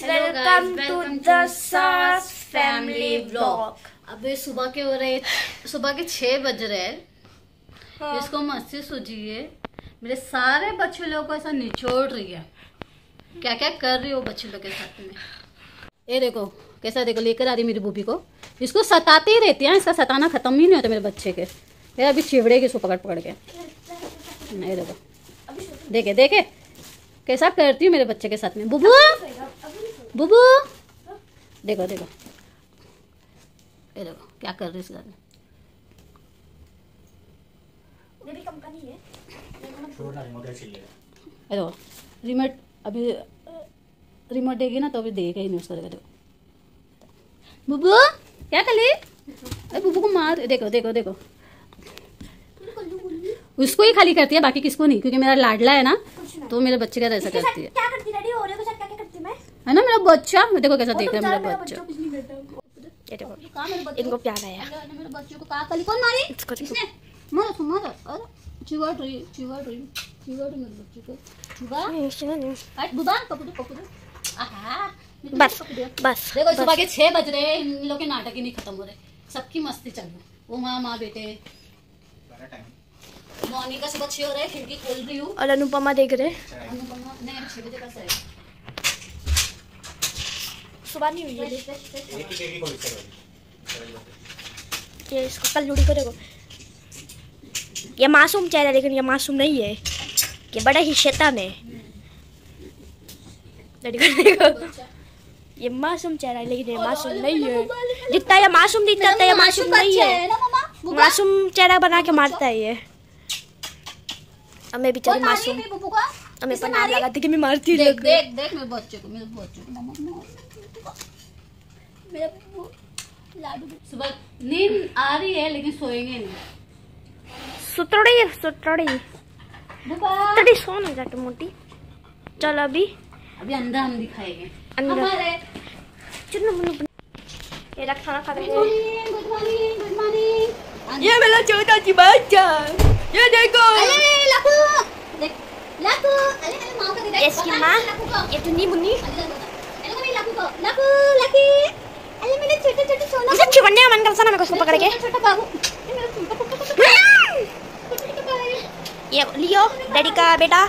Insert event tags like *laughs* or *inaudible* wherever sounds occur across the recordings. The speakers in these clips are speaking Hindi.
Guys welcome to the saas family vlog अभी सुबह के हो रहे सुबह के छह बज रहे हैं। हाँ। इसको मस्ती सूझी है मेरे सारे बच्चे लोगों को ऐसा निचोड़ रही है। क्या क्या कर रही हो बच्चे लोग के साथ में? ये देखो कैसा देखो लेकर आ रही मेरी बूबी को। इसको सताती ही रहती है इसका सताना खत्म ही नहीं होता मेरे बच्चे के। ये अभी चिवड़े के इसको पकड़ पकड़ के। नहीं देखो। देखे देखे। कैसा करती हूँ मेरे बच्चे के साथ में। बुबू! बुबू। देखो देखो। ये देखो क्या कर रही है है। देखो रिमोट अभी रिमोट देगी ना तो अभी देगा ही नहीं उसको देखो देखो। बुबू क्या कर ली अरे बुबू को मार देखो देखो देखो। उसको ही खाली करती है बाकी किसको नहीं क्योंकि मेरा लाडला है ना तो मेरे बच्चे का ऐसा करती है। है ना मेरा बच्चा? देखो कैसा देख रहा है मेरा बच्चा। इनको प्यार आया बस बस देखो सुबह के छह बज रहे हैं इन लोग के नाटक ही नहीं खत्म हो रहे। सबकी मस्ती चल रही वो माँ माँ बेटे। मॉर्निंग का सुबह छह हो रहा है खिड़की खोल रही हूँ। और अनुपमा देख रहे अनुपमा नहीं छह बजे का सर सुबह नहीं हुई ये इसको कल लूड़ी को देखो ये मासूम चेहरा लेकिन ये मासूम नहीं है। ये बड़ा ही शैतान है। देखो। ये मासूम चेहरा है लेकिन ये मासूम नहीं है। जितना ये मासूम दिखता है ये मासूम नहीं है। मासूम चेहरा बना के मारता है ये। हमें बेचारी मासूम। हमें पर नाम लगाती कि मैं मारती हूँ देख लोग। देख देख मेरे बच्चे को मेरे बच्चे को मेरा लाडू सुबह नींद आ रही है लेकिन सोएँगे नहीं। सुतड़ी सुतड़ी। सुतड़ी सो नहीं जाती मोटी। चल अभी। अभी अंदर हम दिखाएँगे। अंदर। चुन्नू मुन्नू ये रख खाना खा रहे हैं। ये मेरा छोटा सी बच्चा। ये देखो। अरे लकू। देख लकू। अरे अरे माँ का देख। इसकी माँ। लकू ये टुन्नी मुन्नी। अरे लकू लकू को लकू लकी। अरे मेरे छोटे छोटे सोना इसे चिवड़ने का मन करता ना मेरे को उसको पकड़ के छोटा बाबू ये लियो डैडी का बेटा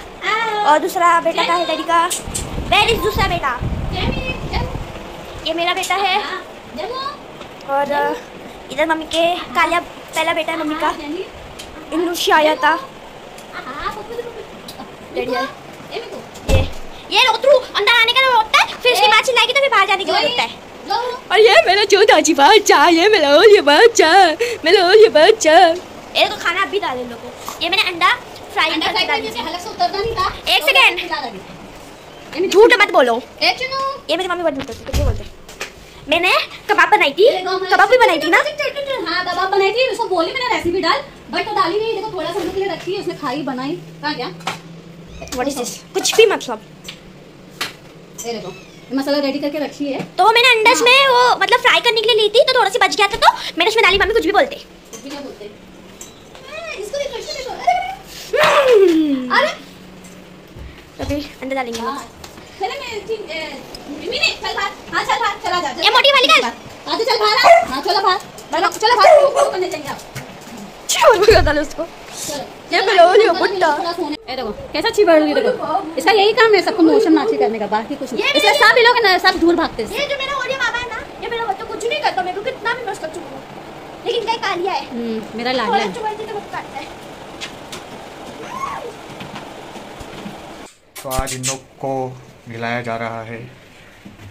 और दूसरा बेटा का है डैडी का वेर इज़ दूसरा बेटा ये मेरा बेटा है और इधर मम्मी के कालिया पहला बेटा है मम्मी का इंग्लिश आया था डैडी ये ये अंदर आने का होता है फिर उसकी बात चिल्लाएगी तो फिर बाहर जाने की बात होता है और ये मेरा छोटा सी बच्चा ये मेरा और ये बच्चा मेरा और ये बच्चा ये तो खाना अभी डाले लोगों ये मैंने अंडा फ्राई करके डाली थी। एक सेकेंड झूठ मत बोलो ये मेरी मम्मी बहुत बोलती है बोलते मैंने कबाब बनाई थी कबाब भी बनाई थी ना हाँ कबाब बनाई थी उसको बोली मैंने रेसिपी डाल बट तो डाली नहीं देखो थोड़ा सा हम लोग के लिए रखी है उसने खाई बनाई कहाँ क्या व्हाट इज़ दिस कुछ भी मतलब ये देखो मसाला रेडी करके रखी है। तो वो मैंने अंडस में वो मतलब फ्राई करने के लिए ली थी तो थोड़ा सी बच गया था तो मैंने उसमें डाली मम्मी कुछ भी बोलते। हैं। तो फिर अंडा डालेंगे। हाँ, हाँ ये मोटी वाली कर। आगे चल बाहर हाँ चलो बाहर। चलो बाहर। करने जाएँगे आप छोड़ उसको चलो ये और ये बुड्ढा। ए देखो कैसा चिपड़ रही देखो। इसका यही काम है सबको मोशन नाची करने का बाकी कुछ नहीं। इसलिए सब लोग ना सब दूर भागते हैं। ये जो मेरा ओरिया बाबा है ना ये मेरा बच्चा कुछ नहीं करता मेरे को कितना भी मस्त चुप लेकिन कहीं कालिया है? हम्म, मेरा लाडला है। चुप तो है। तो आज इन लोग को खिलाया जा रहा है।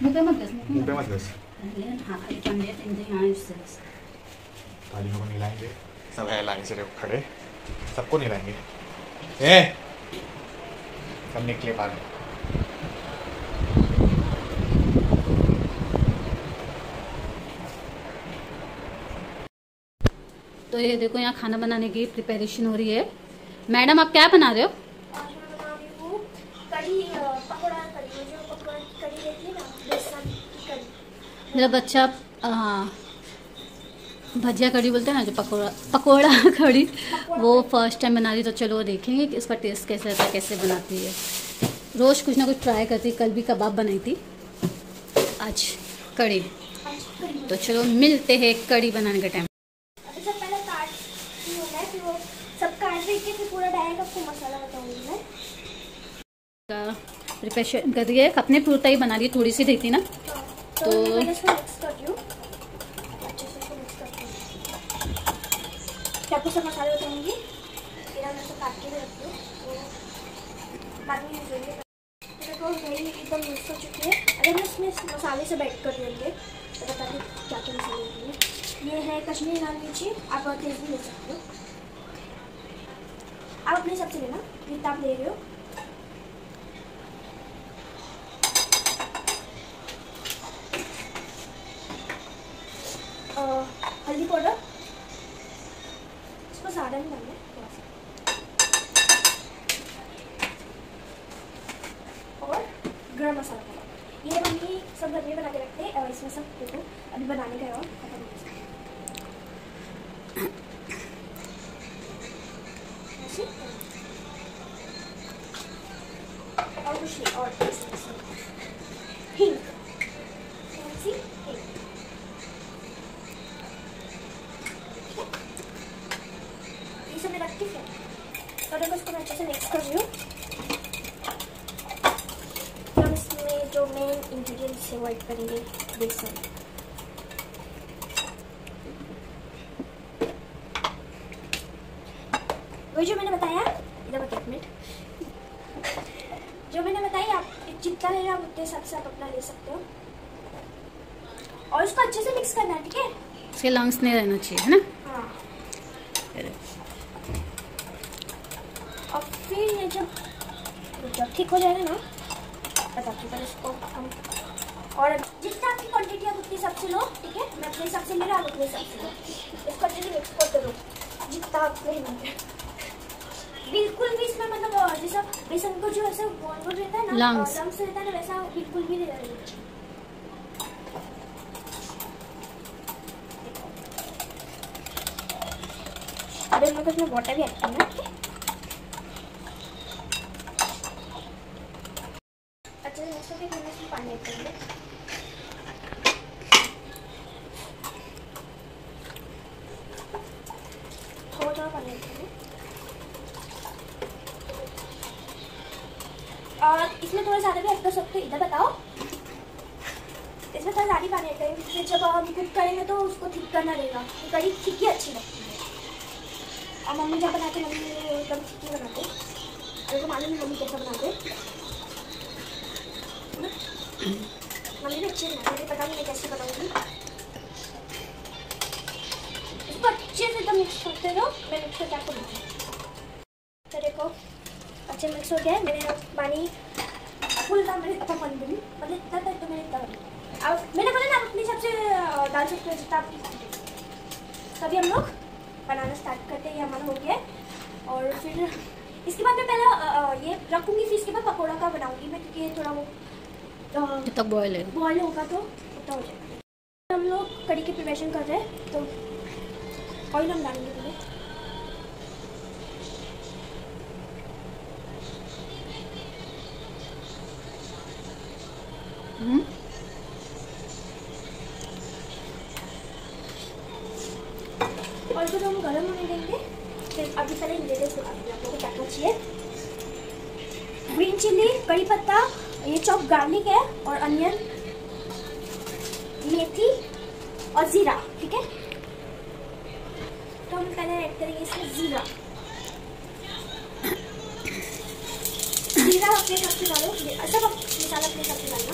मुँह पे मत घस, मुँह पे मत घस हाँ ये पंडित इंद्र इससे ताली को मिलाएँगे। सब है लाइन से खड़े। सबको मिलाएँगे ए सब निकले बाहर तो ये देखो यहाँ खाना बनाने की प्रिपरेशन हो रही है। मैडम आप क्या बना रहे हो? मेरा बच्चा हाँ। भजिया कड़ी बोलते हैं ना जो पकौड़ा पकौड़ा *laughs* कड़ी वो फ़र्स्ट टाइम बना रही तो चलो वो देखेंगे कि इसका टेस्ट कैसे रहता है कैसे बनाती है। रोज़ कुछ ना कुछ ट्राई करती कल भी कबाब बनाई थी। आज कड़ी तो चलो मिलते हैं कड़ी बनाने का टाइम है रही के फिर पूरा डायरेक्ट आपको मसाला बताऊँगी मैं। का प्रिपरेशन कर रही है अपने पूर्ता ही बना है थोड़ी सी रही थी ना तो, तो- मैं पहले इसको मिक्स करती हूँ अच्छे से इसको मिक्स करती हूँ फिर आपको सब मसाले बताऊँगी फिर मैं सब काट के रखती हूँ। तो बाद में दही एकदम मिक्स हो चुकी है। अगर इसमें मसाले से बैठ कर देंगे तो बता दें क्या क्या मसाले होंगे। ये है कश्मीरी लाल मिर्ची। आप तेज भी ले सकते हो। आप अपने हिसाब से लेना जितना आप ले रहे हो। अ, हल्दी पाउडर इसको ज़्यादा नहीं डालना है, थोड़ा सा और गरम मसाला पाउडर ये मम्मी सब घर में बना के रखते हैं और इसमें सब देखो अभी बनाने का है और खत्म हो गया ऐसे। और कुछ नहीं हूँ अच्छे से मिक्स हूँ इसमें जो मेन इंग्रेडिएंट्स है वो करेंगे बेसन वही जो मैंने बताया इधर बता एक मिनट जो मैंने बताया आप जितना लेना आप उतने हिसाब से आप अपना ले सकते हो। और उसको अच्छे से मिक्स करना है ठीक है? इसके लंग्स नहीं रहना चाहिए है ना? हाँ। और फिर ये जब जब ठीक हो जाएगा ना? बताती पहले इसको हम और जितना आपकी क्वांटिटी आप उतनी हिसाब से लो ठीक है? मैं अपने हिसाब से ले रहा हूँ अपने हिसाब से लो। इसको अच्छे से मिक्स करते रहो जितना आप लेना है बिल्कुल भी इसमें मतलब जैसा बेसन को जो ऐसा गोल गोल रहता है ना लंग्स रहता है ना वैसा बिल्कुल भी नहीं रहता अरे मतलब इसमें वाटर भी ऐड करना है अच्छा मिक्स करके फिर मैं इसमें पानी ऐड करूँगी थोड़ा थोड़ा पानी ऐड करूँगी और इसमें थोड़ा ज़्यादा भी ऐड कर सकते हो इधर बताओ इसमें थोड़ा ज़्यादा ही पानी ऐड करेंगे फिर जब हम कुक करेंगे तो उसको तो कड़ी ठीक अच्छी लगती है। और मम्मी जब बनाते मम्मी एकदम ठीक बनाते मेरे को मालूम मम्मी कैसा बनाते मम्मी भी अच्छी बनाती है पता नहीं मैं कैसे बनाऊँगी। इसको अच्छे से एकदम मिक्स करते रहो, मैं मिक्स करके आपको बताऊँ तो देखो, अच्छे मिक्स हो गया है मैंने पानी, फुल का मैंने इतना पानी बनी मतलब इतना तक तो मैंने इतना अब मैंने बोला ना, आप अपने हिसाब से डाल सकते हो जितना quantity। तभी हम लोग बनाना स्टार्ट करते हैं ये हमारा हो गया और फिर इसके बाद मैं पहले ये रखूँगी फिर इसके बाद पकौड़ा का बनाऊँगी मैं क्योंकि ये थोड़ा वो जब तक बॉयल है। बॉयल होगा तो उतना हो जाएगा। हम लोग कड़ी की प्रिपरेशन कर रहे हैं तो ऑयल हम डालेंगे पहले हम्म, और फिर हम गर्म होने देंगे फिर अभी पहले इंग्रेडिएंट्स बता दूँगी आप लोगों को क्या क्या चाहिए ग्रीन चिल्ली कड़ी पत्ता ये चॉप गार्लिक है और अनियन, मेथी और जीरा, ठीक है? तो हम पहले ऐड करेंगे इसमें जीरा। जीरा अपने हिसाब से डालो। सब आप मसाला अपने हिसाब से डालना।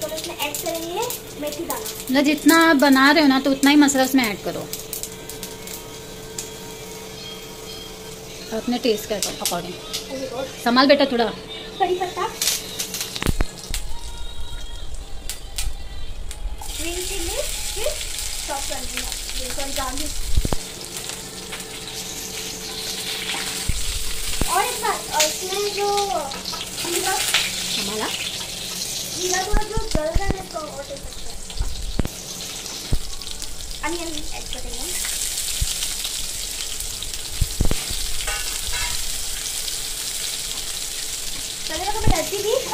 तो इसमें ऐड करेंगे मेथी मतलब जितना आप बना रहे हो ना तो उतना ही मसाला उसमें ऐड करो। अपने टेस्ट के अकॉर्डिंग और और संभाल बेटा थोड़ा. कड़ी पत्ता ग्रीन चिल्ली फिर चॉप कर दिया गार्लिक और एक बात और इसमें जो जीरा जीरा थोड़ा जो जल रहा है और दे सकते हैं. अनियन ऐड करेंगे.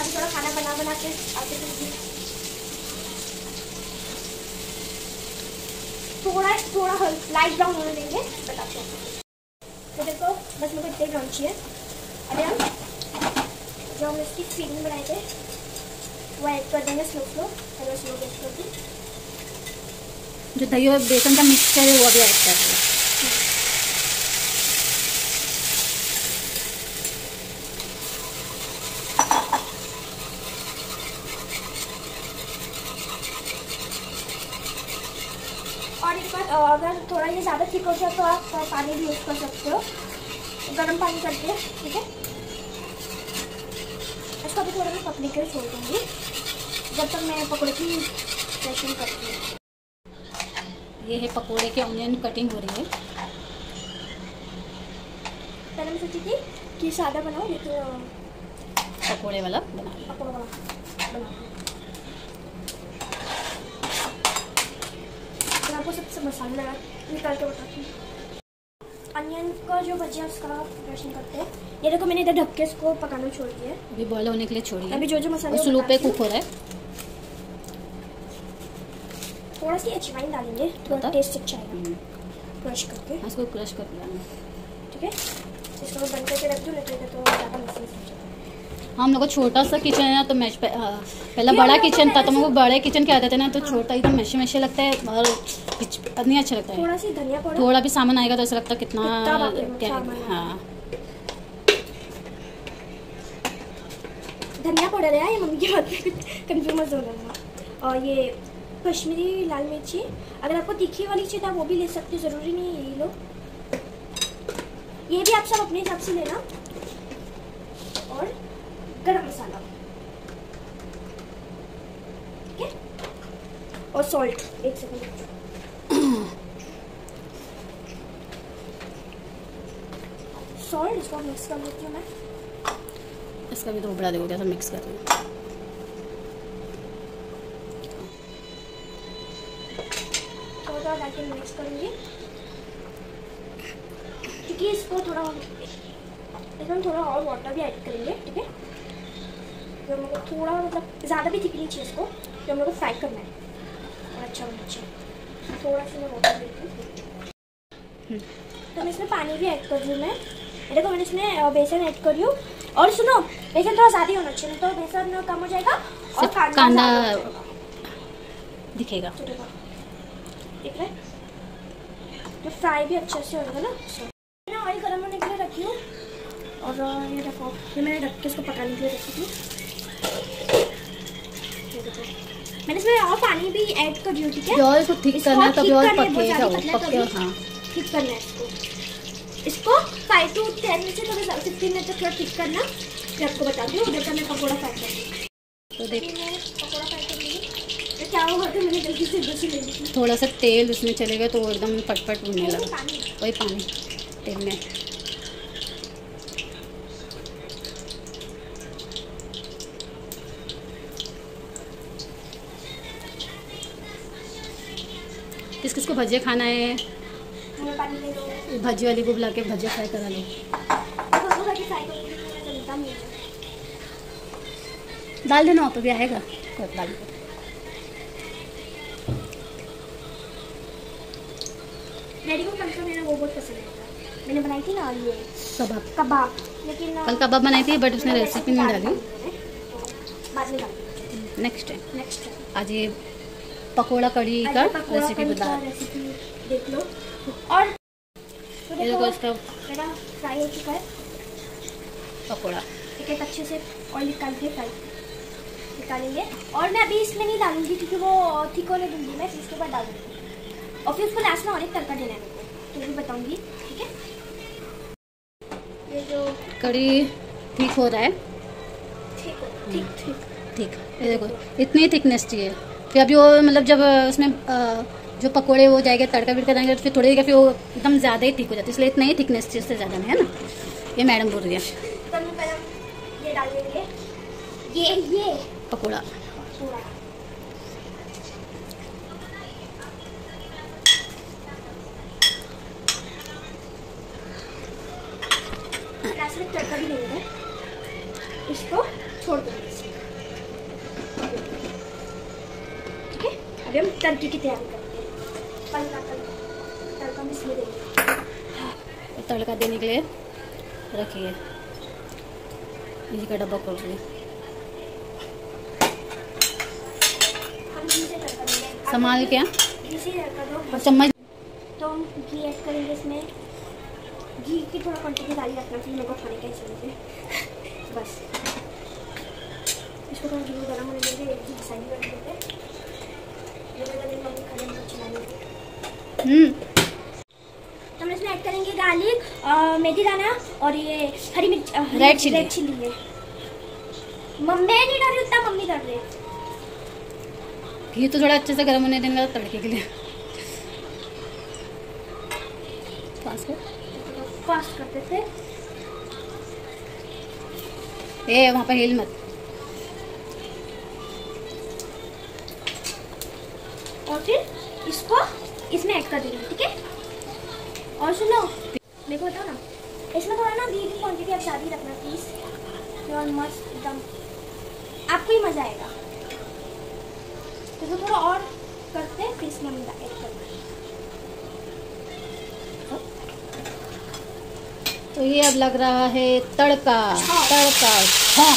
थोड़ा थोड़ा खाना बना बना के आते थोड़ा थोड़ा लाइट ब्राउन होने देंगे, बताते हैं। तो देखो, बस मुझे इतने ब्राउन चाहिए। अरे हम, जो हम इसकी फीलिंग बनाए थे, वो ऐड कर देंगे slow slow hello slow gas जो दही और बेसन का मिक्सचर है, वो भी ऐड कर देंगे अगर थोड़ा ये ज़्यादा थिक हो जाए तो आप पानी भी यूज़ कर सकते हो। गर्म पानी करके ठीक है? इसको अभी थोड़ा मैं पकने के लिए छोड़ दूँगी जब तक मैं पकौड़े की ड्रेसिंग करती हूँ। ये है पकोड़े के ऑनियन कटिंग हो रही है। पहले मैं सोची थी कि सादा बनाओ लेकिन अ, पकोड़े वाला बना पकौड़ा बना बनाओ मैं आपको सबसे मसाला निकाल के बताती हूँ। अनियन का जो भजिया उसका ड्रेसिंग करते। हैं ये देखो मैंने इधर ढक के इसको पकाना छोड़ दिया है। अभी बॉयल होने के लिए छोड़िए अभी जो जो मसाले स्लो पे कुक हो। रहा है। थोड़ा सी अजवाइन डालेंगे थोड़ा टेस्ट अच्छा आएगा क्रश करके। इसको क्रश कर लिया ठीक है? इसको मैं बंद करके रख दूँ नहीं तो तो ज़्यादा मसाले हम लोग को छोटा सा किचन है ना तो मैश हाँ, पहला बड़ा किचन था तो हमको बड़े किचन के आते थे ना तो छोटा एकदम मैशे मैशे लगता है और नहीं अच्छा लगता है। थोड़ा सी धनिया पाउडर। थोड़ा भी सामान आएगा तो ऐसा लगता है कितना क्या हाँ। धनिया पाउडर है ये मम्मी के हाथ में कंफ्यूज मत होना। था और ये कश्मीरी लाल मिर्ची अगर आपको तीखी वाली चाहिए तो वो भी ले सकते हो ज़रूरी नहीं है ये लो ये भी आप सब अपने हिसाब से लेना। गरम मसाला। ठीक है? और सॉल्ट एक सेकंड सॉल्ट इसको मिक्स कर लेती हूँ मैं। इसका भी तो बड़ा देखो कैसा मिक्स कर रही हूँ। थोड़ा थोड़ा डाल मिक्स करूँगी। क्योंकि इसको थोड़ा इसमें थोड़ा और वाटर भी ऐड करेंगे ठीक है? जो हम लोग को थोड़ा मतलब ज़्यादा भी थिक नहीं चाहिए इसको जो हम लोग को फ्राई करना है। और अच्छा। होना चाहिए थोड़ा सा मैं वाटर देती हूँ। तो मैं इसमें पानी भी ऐड कर रही हूँ मैं। देखो मैंने इसमें बेसन ऐड कर हूँ। और सुनो बेसन थोड़ा ज़्यादा ही होना चाहिए तो बेसन कम हो जाएगा और कांदा कांदा ज़्यादा हो। दिखेगा। तो देखो रहे तो फ्राई भी अच्छे से होगा ना। मैंने ऑयल गर्म होने के लिए रखी हूँ। और ये देखो ये मैंने रख के इसको पकाने के लिए रखी थी। मैंने इसमें और पानी भी ऐड कर दिया ठीक है? जो और को करना है तभी और पकेगा वो पतला पके हाँ ठीक करना है इसको। इसको फाइव टू टेन मिनट से थोड़ा फिफ्टीन मिनट तक थोड़ा ठीक करना। फिर आपको बताती हूँ उधर का मैं पकौड़ा फ्राई कर तो देख। पकौड़ा फ्राई कर दूँगी तो क्या होगा कि मैंने जल्दी से इधर से ले ली थोड़ा सा तेल उसमें चलेगा तो वो एकदम पटपट उड़ने लगा। वही पानी तेल में। किस किस को भजिया खाना है? हमें पानी ले लो। भजी वाली को बुला के भजिया फ्राई करा लो। है। डाल देना तो भी आएगा। डाल दो। डैडी को कल मेरा वो बहुत पसंद था मैंने बनाई थी ना ये। कबाब। कबाब। लेकिन कल कबाब बनाई थी बट उसने रेसिपी नहीं डाली बाद में नेक्स्ट टाइम नेक्स्ट टाइम आज ये पकोड़ा कड़ी का रेसिपी बता देख लो। और तो ये देखो देखो इसका मेरा फ्राई हो चुका है। पकोड़ा। एक एक अच्छे से ऑयल निकाल के फ्राई निकालेंगे। और मैं अभी इसमें नहीं डालूँगी क्योंकि वो थिक होने दूँगी मैं इसके बाद डालूँगी और फिर उसको लास्ट में और एक तड़का देना है मेरे को तो भी बताऊँगी ठीक है? ये जो कढ़ी ठीक हो रहा है? ठीक ठीक ठीक। ठीक। ये देखो इतनी थिकनेस चाहिए। फिर अभी वो मतलब जब उसमें जो पकोड़े हो जाएँगे तड़का विड़का देंगे तो फिर थोड़ी देर फिर वो एकदम ज़्यादा ही ठीक हो जाती है। इसलिए इतना ही थिकनेस चाहिए इससे ज़्यादा नहीं है ना? ये मैडम बोल रही है। तो ये ये ये। पकोड़ा। इसको छोड़ देंगे अभी हम तड़के की तैयारी करते हैं तड़का तड़का हम इसमें देंगे तड़का देने के लिए रखिए। इसी का डब्बा खोल रही संभाल के और चम्मच? तो हम घी ऐड करेंगे इसमें। घी की थोड़ा क्वांटिटी डाली रखना चाहिए मेरे को खाने के हिसाब से बस। इसको थोड़ा घी गर्म होने देंगे घी साइड कर देते तो हम इसमें ऐड करेंगे गार्लिक मेथी दाना और ये हरी मिर्च हरी Red रेड चिल्ली है। मम्मी नहीं डाल रही उतना मम्मी कर रही है। घी तो थोड़ा अच्छे से गर्म होने देंगे तड़के के लिए। पास कर। फास्ट करते थे। ए वहाँ पर हिल मत। और फिर इसको इसमें ऐड कर देंगे ठीक है? और सुनो मेरे को बताओ ना इसमें थोड़ा ना घी की क्वांटिटी आप ही रखना प्लीज़ और मस्त एकदम आपको ही मज़ा आएगा। तो थोड़ा और करते हैं फिर इसमें हम ऐड करते हैं। तो ये अब लग रहा है तड़का हाँ। तड़का। हाँ।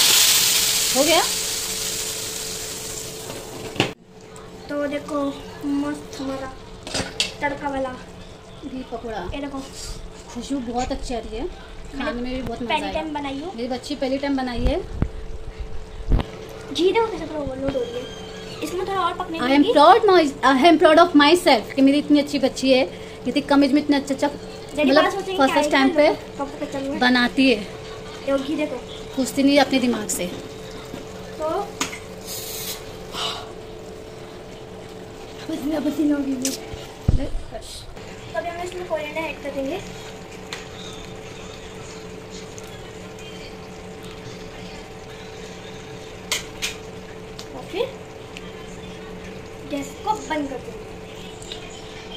हो गया? देखो मस्त हमारा तड़का वाला घी पकौड़ा। ये देखो। खुशबू बहुत अच्छी आ रही है। खाने में भी बहुत मज़ा पहली टाइम बनाई हो। मेरी बच्ची पहली टाइम बनाई है। घी देखो कैसे पूरा ओवरलोड हो रही है। इसमें थोड़ा और पकने I am proud I am proud of myself कि मेरी इतनी अच्छी बच्ची है। इतनी कम एज में इतना अच्छा अच्छा मतलब फ़र्स्ट टाइम पे बनाती है। देखो घी देखो। पूछती नहीं अपने दिमाग से। तो पसीना पसीना हो गई अभी हम इसमें कोरिएंडर ऐड कर देंगे और फिर गैस को बंद कर देंगे।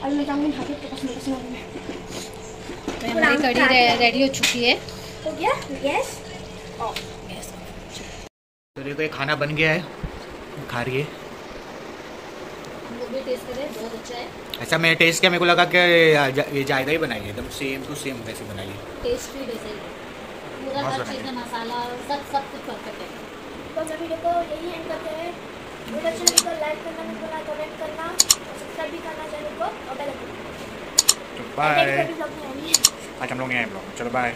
और मैं जाऊँगी हाथों के पसीना पसीना होने तो हमारी रे, रेडी हो। चुकी है। हो गया? गैस? ऑफ़ तो देखो ये खाना बन गया है। खा रही है। भी टेस्ट करें बहुत अच्छा है। अच्छा मैं टेस्ट किया मेरे को लगा कि ये जायदा ही बनाई है एकदम सेम टू सेम वैसे बनाई है। टेस्ट भी वैसे ही। पूरा हर चीज़। में मसाला सब सब कुछ परफेक्ट है। तो मैं वीडियो को यही एंड करते हैं। वीडियो अच्छा लगे तो लाइक करना भूलना कमेंट करना और सब्सक्राइब भी करना चैनल को और बेल आइकन बाय आज हम लोग नहीं ब्लॉग चलो बाय